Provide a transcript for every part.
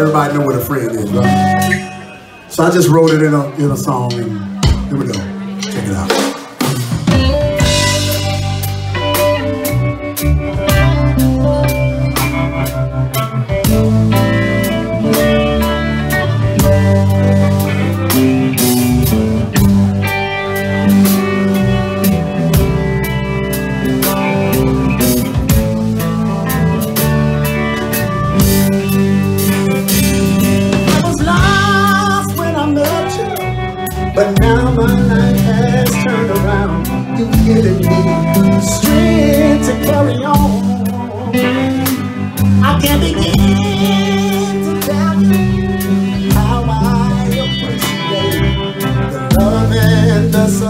everybody know what a friend is, right? So I just wrote it in a in a song, and here we go. But now my life has turned around. You've given me strength to carry on. I can't begin to tell you how I appreciate the love and the support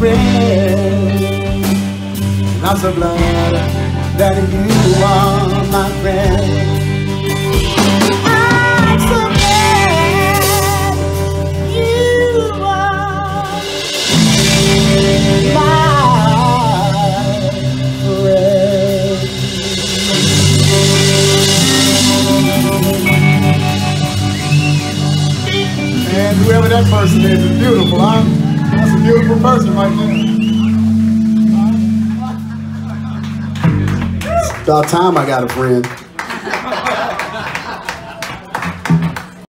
friend. I'm so glad that you are my friend. And whoever that person is is beautiful, huh? Beautiful person right there. It's about time I got a friend.